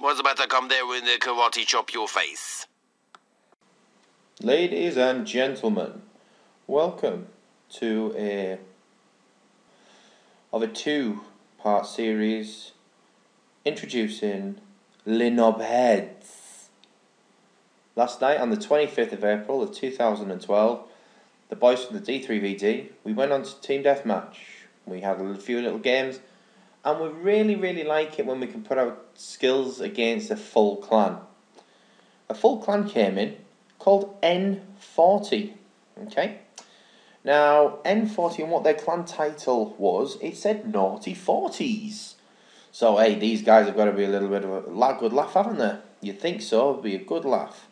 What's about to come there with the karate chop your face? Ladies and gentlemen, welcome to a of a two-part series introducing Linob Heads. Last night on the 25th of April of 2012, the boys from the D3VD, we went on to Team Deathmatch. We had a few little games and we really, really like it when we can put our skills against a full clan. A full clan came in called N40. Okay? Now, N40 and what their clan title was, it said Naughty 40s. So, hey, these guys have got to be a little bit of a good laugh, haven't they? You'd think so, it'd be a good laugh.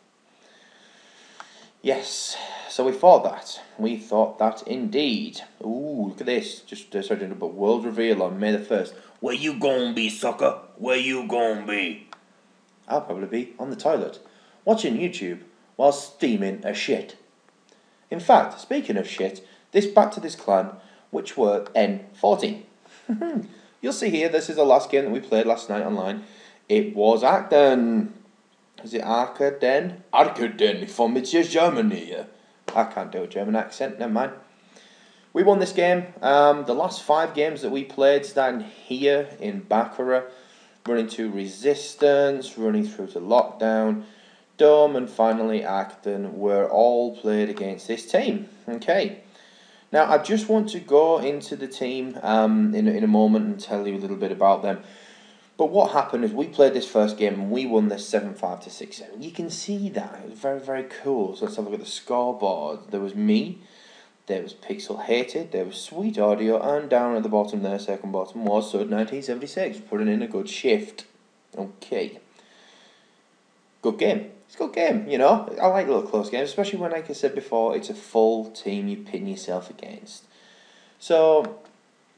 Yes, so we thought that. We thought that indeed. Ooh, look at this. Just uh, starting a world reveal on May the 1st. Where you gonna be, sucker? Where you gonna be? I'll probably be on the toilet, watching YouTube while steaming a shit. In fact, speaking of shit, this back to this clan, which were N40. You'll see here, this is the last game that we played last night online. It was Acton. Is it Arkaden? Arkaden from it's Germany. I can't do a German accent, never mind. We won this game. Um, the last five games that we played, starting here in Bakaara, running to Resistance, running through to Lockdown, Dome, and finally Acton, were all played against this team. Okay. Now, I just want to go into the team um, in, in a moment and tell you a little bit about them. But what happened is we played this first game and we won this 7 5 to 6 7. You can see that. It was very, very cool. So let's have a look at the scoreboard. There was me, there was Pixel Hated, there was Sweet Audio, and down at the bottom there, second bottom, was Sud 1976, putting in a good shift. Okay. Good game. It's a good game, you know. I like little close games, especially when, like I said before, it's a full team you pin yourself against. So,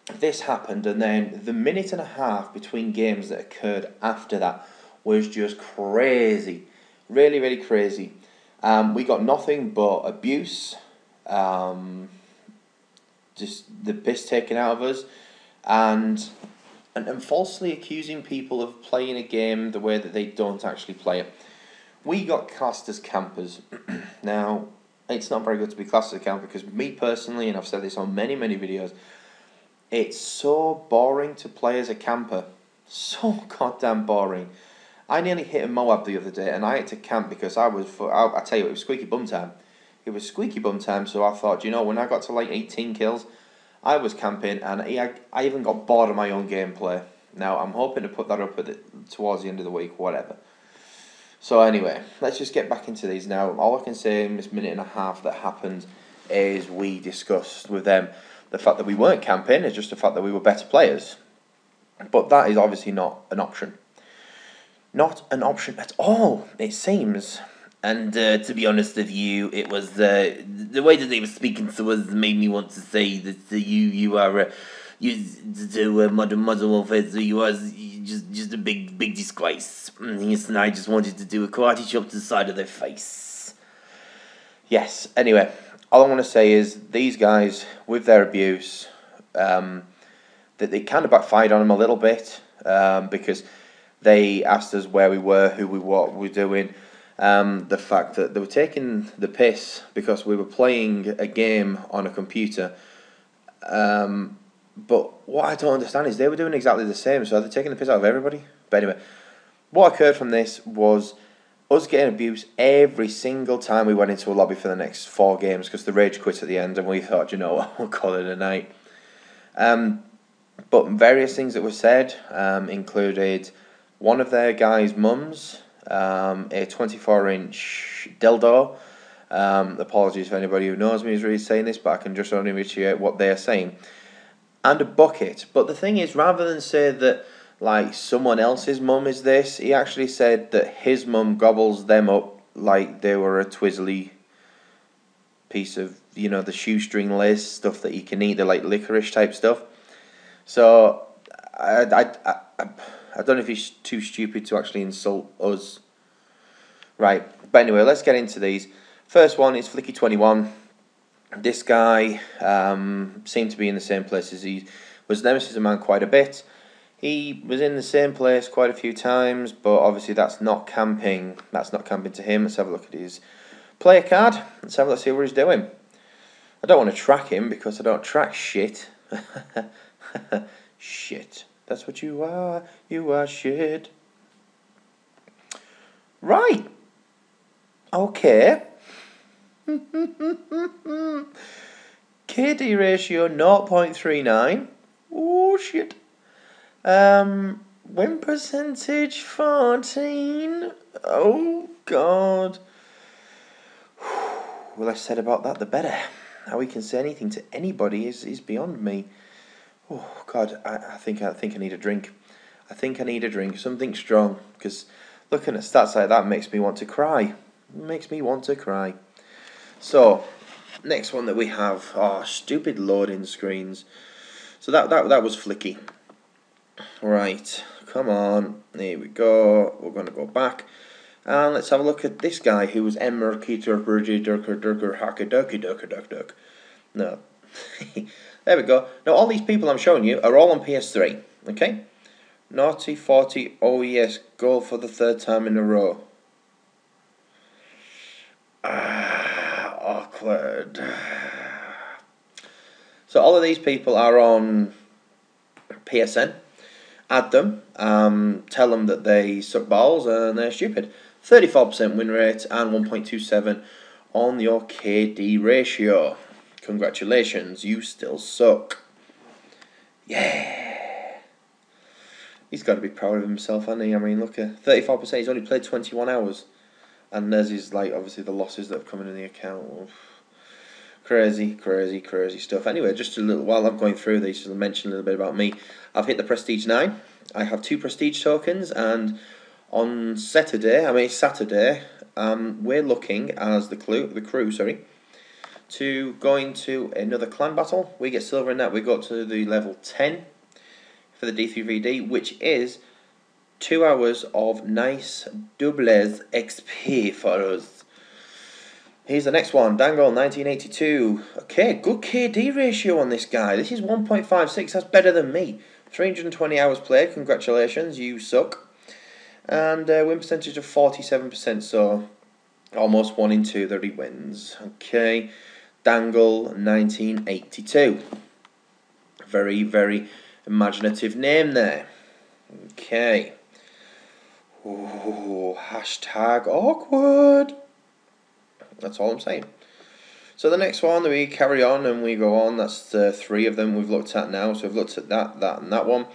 this happened, and then the minute and a half between games that occurred after that was just crazy. Really, really crazy. Um, we got nothing but abuse, um, just the piss taken out of us, and, and and falsely accusing people of playing a game the way that they don't actually play it. We got classed as campers. now, it's not very good to be classed as a camper because me personally, and I've said this on many many videos, it's so boring to play as a camper. So goddamn boring. I nearly hit a Moab the other day, and I had to camp because I was for. I, I tell you, it was squeaky bum time it was squeaky bum time, so I thought, you know, when I got to like 18 kills, I was camping and I, I even got bored of my own gameplay. Now, I'm hoping to put that up at the, towards the end of the week, whatever. So, anyway, let's just get back into these now. All I can say in this minute and a half that happened is we discussed with them the fact that we weren't camping, is just the fact that we were better players. But that is obviously not an option. Not an option at all, it seems. And uh, to be honest with you, it was uh, the way that they were speaking to us made me want to say that uh, you you are uh, you to uh, modern modern warfare. So you are just just a big big disgrace. Yes, and I just wanted to do a karate chop to the side of their face. Yes. Anyway, all I want to say is these guys with their abuse, um, that they kind of backfired on them a little bit um, because they asked us where we were, who we what we were doing um, the fact that they were taking the piss because we were playing a game on a computer. Um, but what I don't understand is they were doing exactly the same, so they're taking the piss out of everybody. But anyway, what occurred from this was us getting abused every single time we went into a lobby for the next four games because the rage quit at the end and we thought, you know what, we'll call it a night. Um, but various things that were said um, included one of their guys' mums um, a 24 inch dildo. Um, apologies for anybody who knows me is really saying this, but I can just only reiterate what they are saying. And a bucket. But the thing is, rather than say that like someone else's mum is this, he actually said that his mum gobbles them up like they were a twizzly piece of you know the shoestring lace stuff that you can eat. They're like licorice type stuff. So I I. I I don't know if he's too stupid to actually insult us. Right, but anyway, let's get into these. First one is Flicky21. This guy um, seemed to be in the same place as he was Nemesis a man quite a bit. He was in the same place quite a few times, but obviously that's not camping. That's not camping to him. Let's have a look at his player card. Let's have a look see what he's doing. I don't want to track him because I don't track shit. shit. That's what you are. You are shit. Right. Okay. KD ratio 0.39. Oh shit. Um, win percentage 14. Oh god. The less said about that, the better. How he can say anything to anybody is, is beyond me. Oh god, I, I think I think I need a drink. I think I need a drink, something strong, because looking at stats like that makes me want to cry. It makes me want to cry. So, next one that we have, oh, stupid loading screens. So that that that was flicky. Right, come on, here we go. We're going to go back. And let's have a look at this guy who was Emmer Keter Burgi Durker Durker Haka Durky Durker Duck. No. there we go. Now all these people I'm showing you are all on PS3. Okay? Naughty 40 oh yes, goal for the third time in a row. Ah, awkward. So all of these people are on PSN. Add them, um, tell them that they suck balls and they're stupid. 34% win rate and 1.27 on your KD ratio. Congratulations, you still suck. Yeah. He's got to be proud of himself, hasn't he? I mean, look at 34%. He's only played 21 hours. And there's his, like, obviously the losses that have come in the account. Oof. Crazy, crazy, crazy stuff. Anyway, just a little while I'm going through these, to mention a little bit about me. I've hit the Prestige 9. I have two Prestige tokens, and on Saturday, I mean Saturday, um, we're looking as the clue, the crew, sorry, to go into another clan battle. We get silver in that. We go to the level 10 for the D3VD, which is two hours of nice doubles XP for us. Here's the next one, Dangle 1982. Okay, good KD ratio on this guy. This is 1.56, that's better than me. 320 hours played, congratulations, you suck. And uh, win percentage of 47%, so almost 1 in 2 that he wins. Okay, Dangle 1982. Very, very imaginative name there. Okay. Ooh, hashtag awkward. That's all I'm saying. So the next one we carry on and we go on. That's the three of them we've looked at now. So we've looked at that, that, and that one.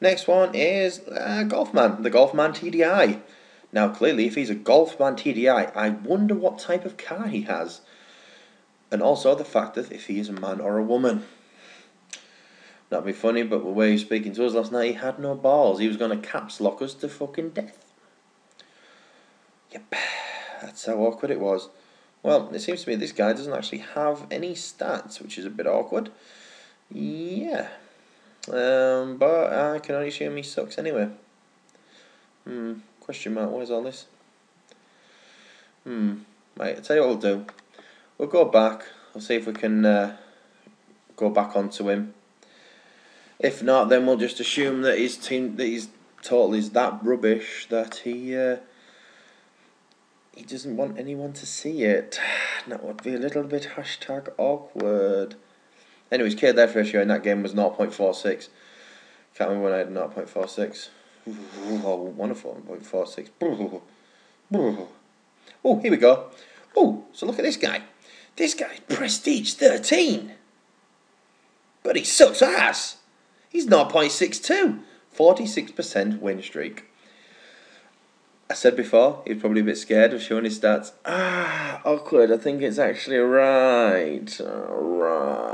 Next one is uh, Golfman, the Golfman TDI. Now clearly, if he's a Golfman TDI, I wonder what type of car he has, and also the fact that if he is a man or a woman. That'd be funny, but the way he was speaking to us last night, he had no balls. He was going to caps lock us to fucking death. Yep, that's how awkward it was. Well, it seems to me this guy doesn't actually have any stats, which is a bit awkward. Yeah. Um, but I can only assume he sucks anyway. Hmm, question mark, what is all this? Hmm, right, I'll tell you what we'll do. We'll go back, I'll see if we can uh, go back onto him. If not, then we'll just assume that his team, that his total is that rubbish that he... Uh, he doesn't want anyone to see it. That would be a little bit hashtag awkward. Anyways, K death ratio in that game was 0.46. Can't remember when I had 0.46. Oh, wonderful, 0.46. Oh, here we go. Oh, so look at this guy. This guy's prestige 13. But he sucks ass. He's 0.62. 46% win streak. I said before, he's probably a bit scared of showing his stats. Ah, awkward. I think it's actually right. Right.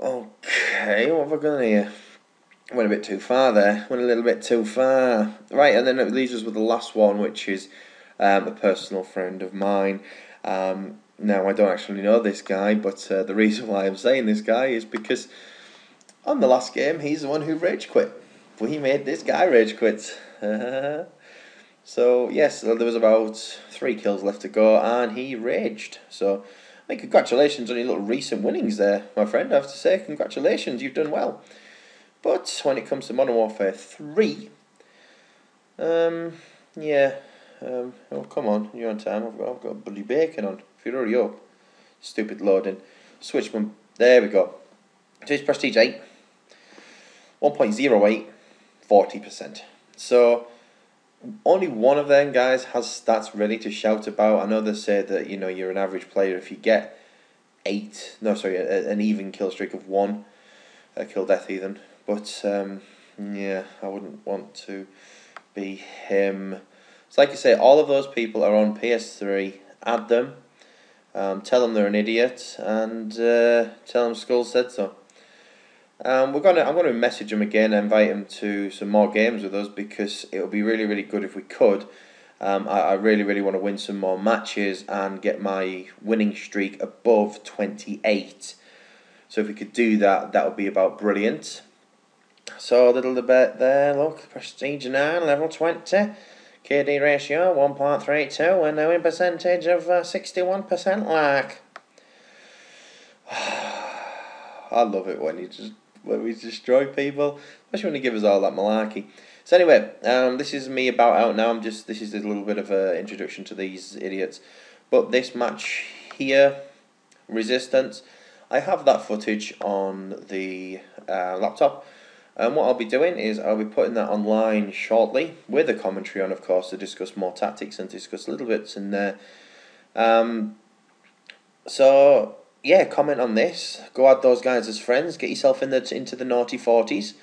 Okay, what have I done here? Went a bit too far there. Went a little bit too far. Right, and then it leaves us with the last one, which is um, a personal friend of mine. Um, now, I don't actually know this guy, but uh, the reason why I'm saying this guy is because on the last game, he's the one who rage quit. We made this guy rage quit. so, yes, there was about three kills left to go, and he raged. So, mean, congratulations on your little recent winnings there, my friend. I have to say, congratulations, you've done well. But when it comes to Modern Warfare 3, um, yeah, um, oh, come on, you're on time. I've got, I've got bloody bacon on. If you hurry up, stupid loading. Switchman, there we go. So it's Prestige 8, 1.08, 40%. So only one of them guys has stats ready to shout about. I know they say that you know you're an average player if you get eight, no sorry, a, an even kill streak of one, a kill death even. But um, yeah, I wouldn't want to be him. It's like you say, all of those people are on PS3. Add them, um, tell them they're an idiot, and uh, tell them Skull said so. Um, we're gonna. I'm gonna message him again, and invite him to some more games with us because it would be really, really good if we could. Um, I, I really, really want to win some more matches and get my winning streak above 28. So if we could do that, that would be about brilliant. So a little bit there. Look, prestige nine, level 20. KD ratio 1.32 and a win percentage of uh, 61% like. I love it when you just when we destroy people, especially when they give us all that malarkey. So anyway, um, this is me about out now. I'm just this is a little bit of an introduction to these idiots. But this match here, Resistance, I have that footage on the uh, laptop. And what I'll be doing is I'll be putting that online shortly with a commentary on, of course, to discuss more tactics and discuss little bits in there. Um, so yeah, comment on this. Go add those guys as friends. Get yourself in the into the naughty forties,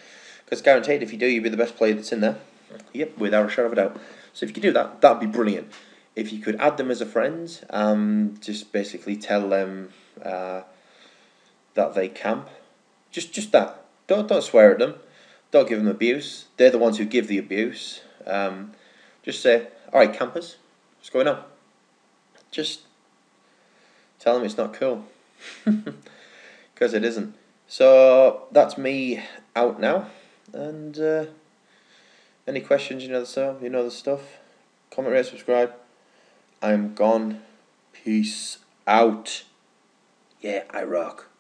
because guaranteed, if you do, you'll be the best player that's in there. Yep, without a shadow of a doubt. So if you could do that, that'd be brilliant. If you could add them as a friend, um, just basically tell them uh, that they camp. Just just that. Don't don't swear at them. Don't give them abuse. They're the ones who give the abuse. Um, just say, all right, campers, what's going on? Just tell them it's not cool because it isn't. So that's me out now. And uh, any questions? You know the stuff. You know the stuff. Comment, rate, subscribe. I'm gone. Peace out. Yeah, I rock.